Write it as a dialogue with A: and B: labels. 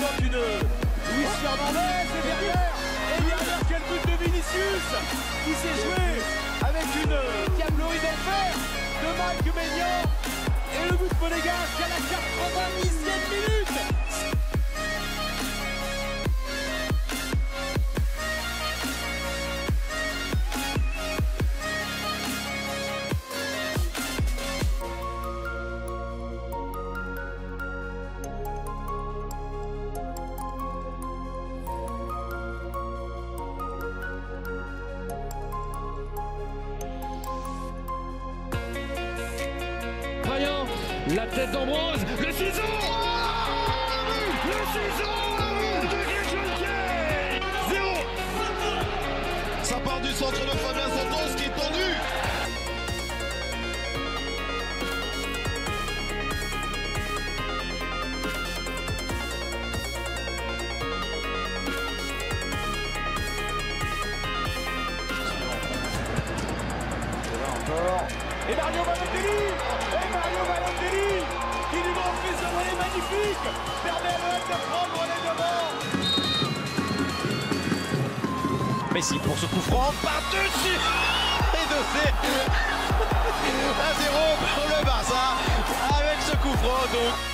A: top d'une Luis Fernandez et derrière. Et derrière quel but de Vinicius qui s'est joué avec une diablerie d'enfer de Mike Maignan et le but monégasque à la 4
B: la tête d'Ambrose, le ciseau Le ciseau de Zéro
C: Ça part du centre de Fabien Santos qui est tendu.
A: Et Mario Balotelli Et Mario Balotelli qui que ce volet magnifique. Permet à l'OM de prendre les devants.
C: Messi pour ce coup franc par-dessus. Et de fait 1-0 pour le Barça avec ce coup franc donc